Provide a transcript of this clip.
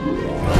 Yeah.